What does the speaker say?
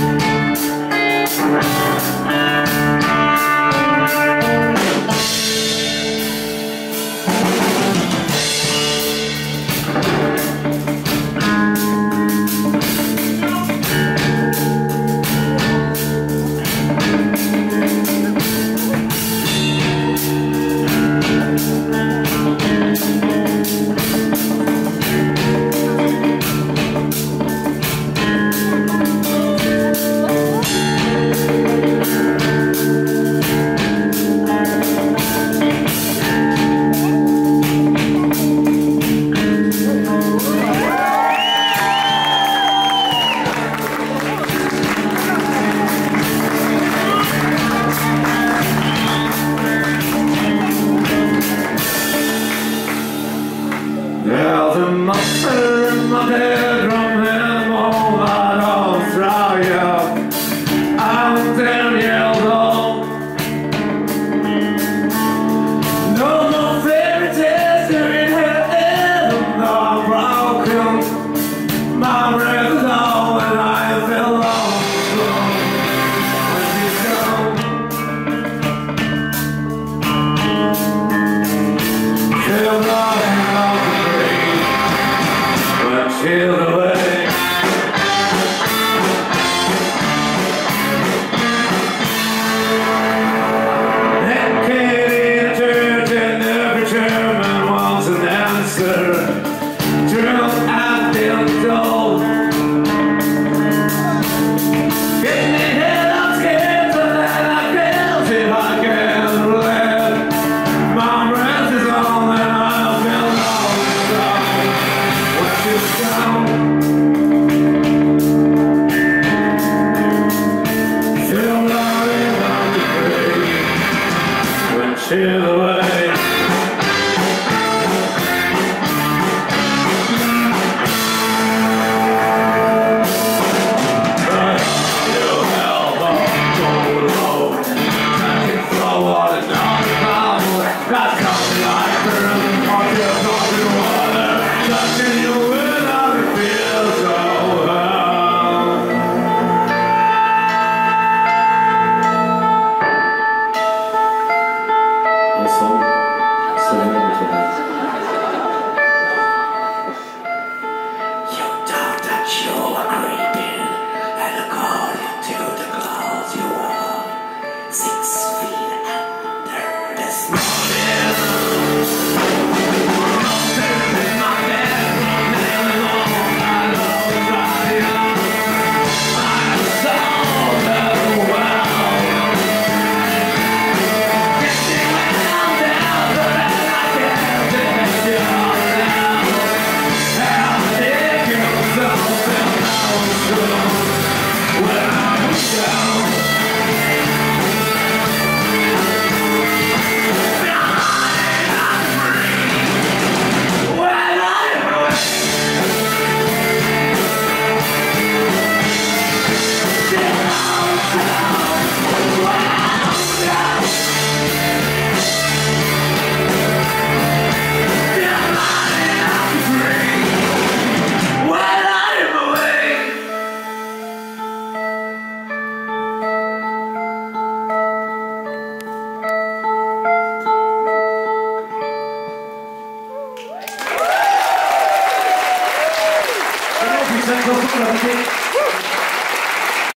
Bye. my, in my bedroom. will Gracias,